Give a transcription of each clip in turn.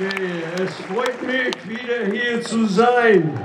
Okay, es freut mich, wieder hier zu sein.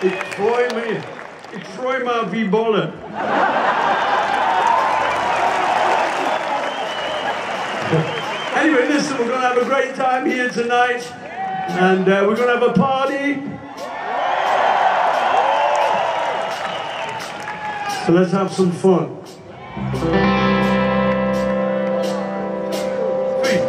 Ich freue mich, ich freue mal wie Bolle. anyway, listen, we're going to have a great time here tonight, and uh, we're going to have a party. So let's have some fun.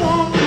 want.